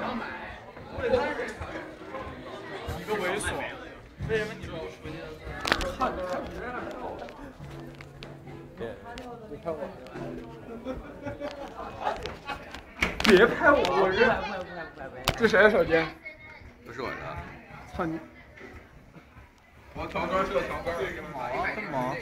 要买。一个猥琐。为什么你不出去？看别。拍我！我！这，这谁的手机？不是我的。操你！我调歌去，调歌。干嘛？干嘛？